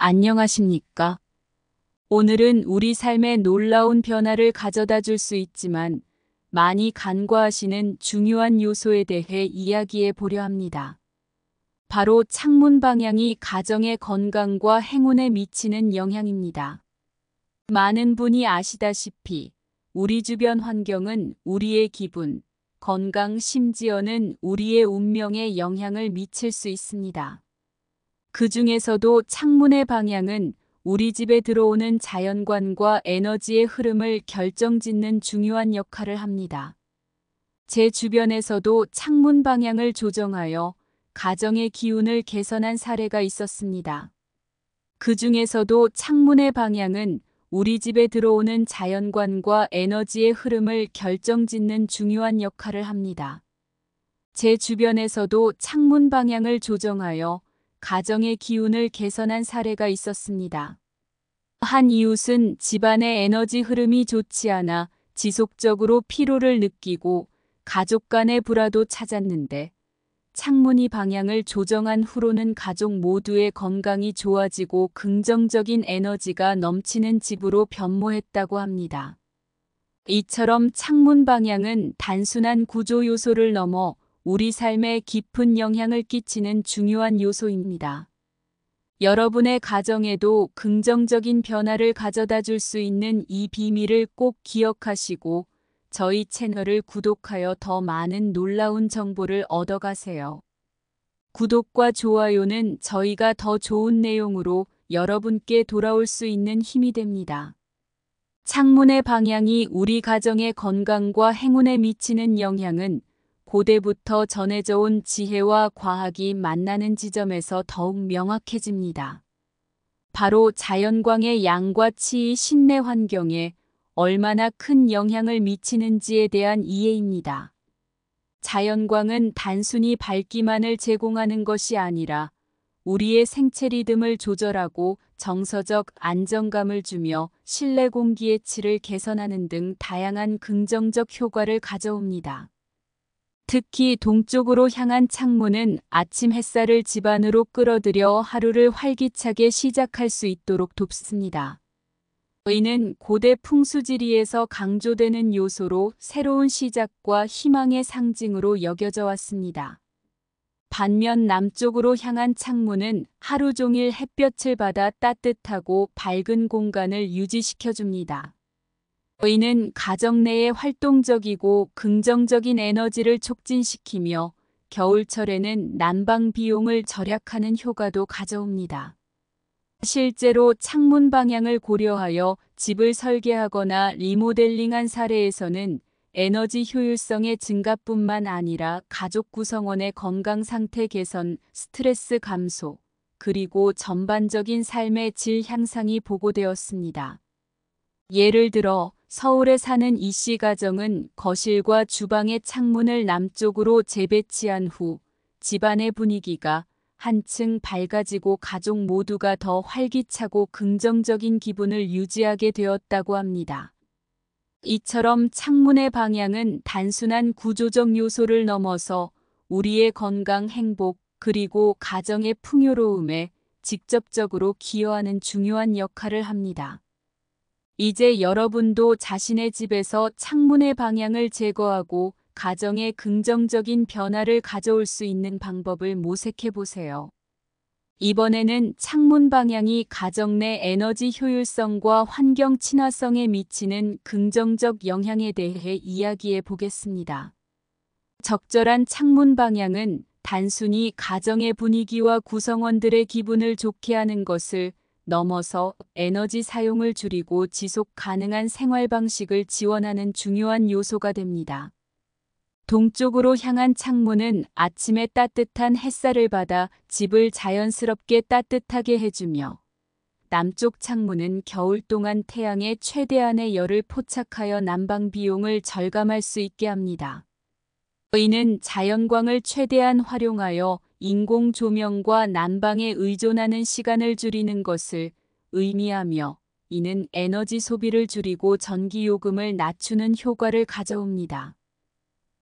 안녕하십니까? 오늘은 우리 삶에 놀라운 변화를 가져다 줄 수 있지만 많이 간과하시는 중요한 요소에 대해 이야기해 보려 합니다. 바로 창문 방향이 가정의 건강과 행운에 미치는 영향입니다. 많은 분이 아시다시피 우리 주변 환경은 우리의 기분, 건강, 심지어는 우리의 운명에 영향을 미칠 수 있습니다. 그 중에서도 창문의 방향은 우리 집에 들어오는 자연관과 에너지의 흐름을 결정짓는 중요한 역할을 합니다. 제 주변에서도 창문 방향을 조정하여 가정의 기운을 개선한 사례가 있었습니다. 그 중에서도 창문의 방향은 우리 집에 들어오는 자연관과 에너지의 흐름을 결정짓는 중요한 역할을 합니다. 제 주변에서도 창문 방향을 조정하여 가정의 기운을 개선한 사례가 있었습니다. 한 이웃은 집안의 에너지 흐름이 좋지 않아 지속적으로 피로를 느끼고 가족 간의 불화도 찾았는데 창문이 방향을 조정한 후로는 가족 모두의 건강이 좋아지고 긍정적인 에너지가 넘치는 집으로 변모했다고 합니다. 이처럼 창문 방향은 단순한 구조 요소를 넘어 우리 삶에 깊은 영향을 끼치는 중요한 요소입니다. 여러분의 가정에도 긍정적인 변화를 가져다 줄 수 있는 이 비밀을 꼭 기억하시고 저희 채널을 구독하여 더 많은 놀라운 정보를 얻어가세요. 구독과 좋아요는 저희가 더 좋은 내용으로 여러분께 돌아올 수 있는 힘이 됩니다. 창문의 방향이 우리 가정의 건강과 행운에 미치는 영향은 고대부터 전해져 온 지혜와 과학이 만나는 지점에서 더욱 명확해집니다. 바로 자연광의 양과 치의 신내 환경에 얼마나 큰 영향을 미치는지에 대한 이해입니다. 자연광은 단순히 밝기만을 제공하는 것이 아니라 우리의 생체 리듬을 조절하고 정서적 안정감을 주며 실내 공기의 질을 개선하는 등 다양한 긍정적 효과를 가져옵니다. 특히 동쪽으로 향한 창문은 아침 햇살을 집안으로 끌어들여 하루를 활기차게 시작할 수 있도록 돕습니다. 의는 고대 풍수지리에서 강조되는 요소로 새로운 시작과 희망의 상징으로 여겨져 왔습니다. 반면 남쪽으로 향한 창문은 하루 종일 햇볕을 받아 따뜻하고 밝은 공간을 유지시켜줍니다. 의는 가정 내에 활동적이고 긍정적인 에너지를 촉진시키며 겨울철에는 난방 비용을 절약하는 효과도 가져옵니다. 실제로 창문 방향을 고려하여 집을 설계하거나 리모델링한 사례에서는 에너지 효율성의 증가뿐만 아니라 가족 구성원의 건강 상태 개선, 스트레스 감소, 그리고 전반적인 삶의 질 향상이 보고되었습니다. 예를 들어 서울에 사는 이 씨 가정은 거실과 주방의 창문을 남쪽으로 재배치한 후 집안의 분위기가 한층 밝아지고 가족 모두가 더 활기차고 긍정적인 기분을 유지하게 되었다고 합니다. 이처럼 창문의 방향은 단순한 구조적 요소를 넘어서 우리의 건강 행복 그리고 가정의 풍요로움에 직접적으로 기여하는 중요한 역할을 합니다. 이제 여러분도 자신의 집에서 창문의 방향을 제거하고 가정에 긍정적인 변화를 가져올 수 있는 방법을 모색해 보세요. 이번에는 창문 방향이 가정 내 에너지 효율성과 환경 친화성에 미치는 긍정적 영향에 대해 이야기해 보겠습니다. 적절한 창문 방향은 단순히 가정의 분위기와 구성원들의 기분을 좋게 하는 것을 넘어서 에너지 사용을 줄이고 지속 가능한 생활 방식을 지원하는 중요한 요소가 됩니다. 동쪽으로 향한 창문은 아침에 따뜻한 햇살을 받아 집을 자연스럽게 따뜻하게 해주며 남쪽 창문은 겨울 동안 태양의 최대한의 열을 포착하여 난방 비용을 절감할 수 있게 합니다. 이는 자연광을 최대한 활용하여 인공 조명과 난방에 의존하는 시간을 줄이는 것을 의미하며 이는 에너지 소비를 줄이고 전기 요금을 낮추는 효과를 가져옵니다.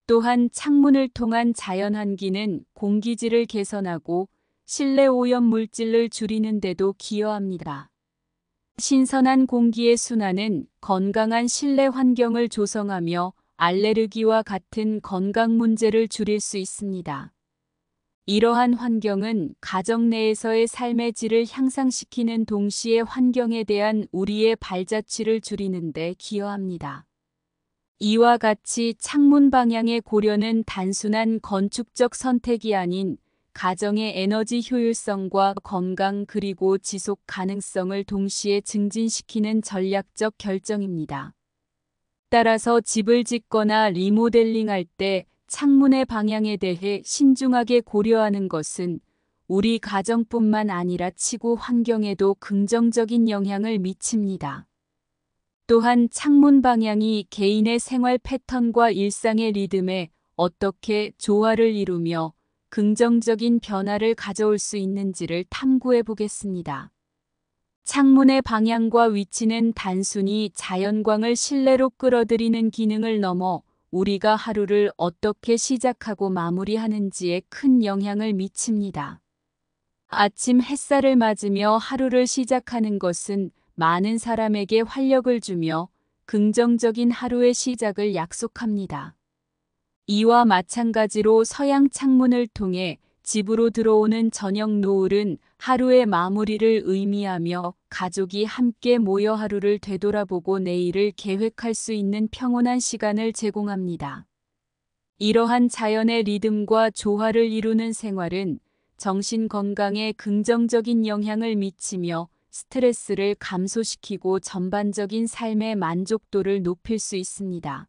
또한 창문을 통한 자연 환기는 공기질을 개선하고 실내 오염 물질을 줄이는 데도 기여합니다. 신선한 공기의 순환은 건강한 실내 환경을 조성하며 알레르기와 같은 건강 문제를 줄일 수 있습니다. 이러한 환경은 가정 내에서의 삶의 질을 향상시키는 동시에 환경에 대한 우리의 발자취를 줄이는 데 기여합니다. 이와 같이 창문 방향의 고려는 단순한 건축적 선택이 아닌 가정의 에너지 효율성과 건강 그리고 지속 가능성을 동시에 증진시키는 전략적 결정입니다. 따라서 집을 짓거나 리모델링할 때 창문의 방향에 대해 신중하게 고려하는 것은 우리 가정뿐만 아니라 치고 환경에도 긍정적인 영향을 미칩니다. 또한 창문 방향이 개인의 생활 패턴과 일상의 리듬에 어떻게 조화를 이루며 긍정적인 변화를 가져올 수 있는지를 탐구해 보겠습니다. 창문의 방향과 위치는 단순히 자연광을 실내로 끌어들이는 기능을 넘어 우리가 하루를 어떻게 시작하고 마무리하는지에 큰 영향을 미칩니다. 아침 햇살을 맞으며 하루를 시작하는 것은 많은 사람에게 활력을 주며 긍정적인 하루의 시작을 약속합니다. 이와 마찬가지로 서양 창문을 통해 집으로 들어오는 저녁 노을은 하루의 마무리를 의미하며 가족이 함께 모여 하루를 되돌아보고 내일을 계획할 수 있는 평온한 시간을 제공합니다. 이러한 자연의 리듬과 조화를 이루는 생활은 정신 건강에 긍정적인 영향을 미치며 스트레스를 감소시키고 전반적인 삶의 만족도를 높일 수 있습니다.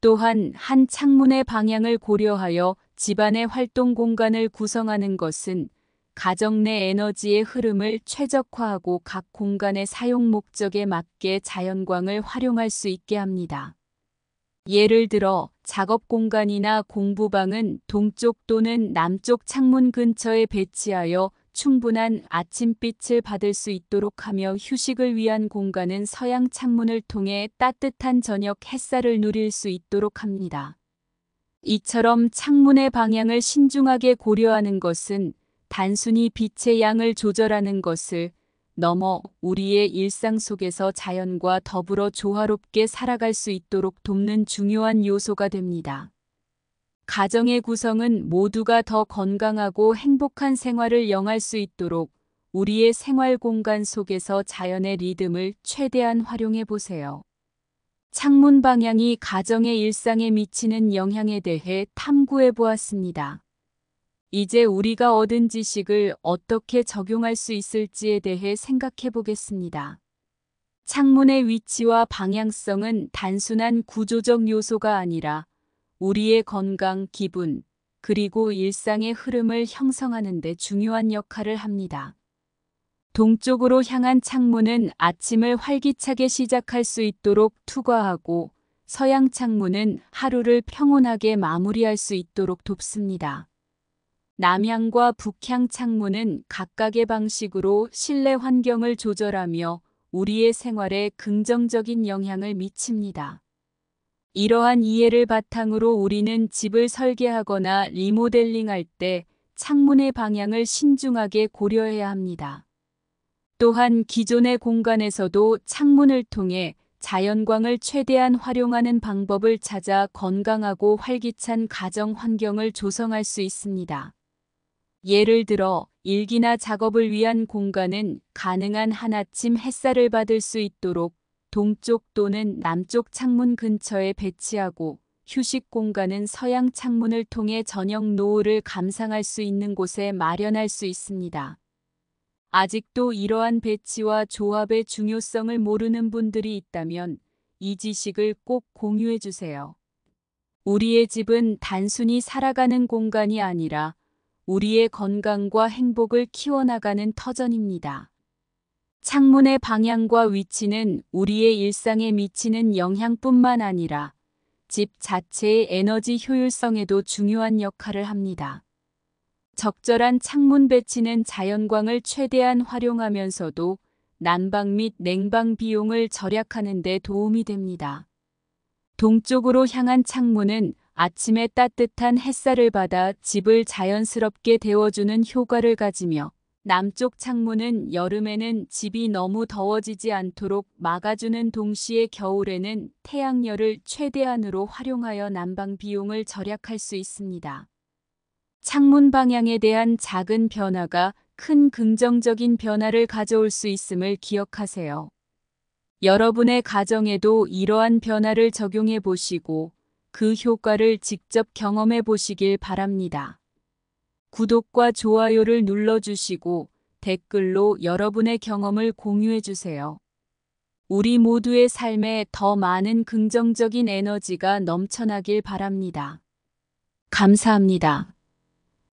또한 한 창문의 방향을 고려하여 집안의 활동 공간을 구성하는 것은 가정 내 에너지의 흐름을 최적화하고 각 공간의 사용 목적에 맞게 자연광을 활용할 수 있게 합니다. 예를 들어 작업 공간이나 공부방은 동쪽 또는 남쪽 창문 근처에 배치하여 충분한 아침빛을 받을 수 있도록 하며 휴식을 위한 공간은 서양 창문을 통해 따뜻한 저녁 햇살을 누릴 수 있도록 합니다. 이처럼 창문의 방향을 신중하게 고려하는 것은 단순히 빛의 양을 조절하는 것을 넘어 우리의 일상 속에서 자연과 더불어 조화롭게 살아갈 수 있도록 돕는 중요한 요소가 됩니다. 가정의 구성은 모두가 더 건강하고 행복한 생활을 영할 수 있도록 우리의 생활 공간 속에서 자연의 리듬을 최대한 활용해 보세요. 창문 방향이 가정의 일상에 미치는 영향에 대해 탐구해 보았습니다. 이제 우리가 얻은 지식을 어떻게 적용할 수 있을지에 대해 생각해 보겠습니다. 창문의 위치와 방향성은 단순한 구조적 요소가 아니라 우리의 건강, 기분, 그리고 일상의 흐름을 형성하는 데 중요한 역할을 합니다. 동쪽으로 향한 창문은 아침을 활기차게 시작할 수 있도록 투과하고 서양 창문은 하루를 평온하게 마무리할 수 있도록 돕습니다. 남향과 북향 창문은 각각의 방식으로 실내 환경을 조절하며 우리의 생활에 긍정적인 영향을 미칩니다. 이러한 이해를 바탕으로 우리는 집을 설계하거나 리모델링할 때 창문의 방향을 신중하게 고려해야 합니다. 또한 기존의 공간에서도 창문을 통해 자연광을 최대한 활용하는 방법을 찾아 건강하고 활기찬 가정 환경을 조성할 수 있습니다. 예를 들어 일기나 작업을 위한 공간은 가능한 한 아침 햇살을 받을 수 있도록 동쪽 또는 남쪽 창문 근처에 배치하고 휴식 공간은 서양 창문을 통해 저녁 노을을 감상할 수 있는 곳에 마련할 수 있습니다. 아직도 이러한 배치와 조합의 중요성을 모르는 분들이 있다면 이 지식을 꼭 공유해 주세요. 우리의 집은 단순히 살아가는 공간이 아니라 우리의 건강과 행복을 키워나가는 터전입니다. 창문의 방향과 위치는 우리의 일상에 미치는 영향뿐만 아니라 집 자체의 에너지 효율성에도 중요한 역할을 합니다. 적절한 창문 배치는 자연광을 최대한 활용하면서도 난방 및 냉방 비용을 절약하는 데 도움이 됩니다. 동쪽으로 향한 창문은 아침에 따뜻한 햇살을 받아 집을 자연스럽게 데워주는 효과를 가지며 남쪽 창문은 여름에는 집이 너무 더워지지 않도록 막아주는 동시에 겨울에는 태양열을 최대한으로 활용하여 난방 비용을 절약할 수 있습니다. 창문 방향에 대한 작은 변화가 큰 긍정적인 변화를 가져올 수 있음을 기억하세요. 여러분의 가정에도 이러한 변화를 적용해 보시고 그 효과를 직접 경험해 보시길 바랍니다. 구독과 좋아요를 눌러주시고 댓글로 여러분의 경험을 공유해 주세요. 우리 모두의 삶에 더 많은 긍정적인 에너지가 넘쳐나길 바랍니다. 감사합니다.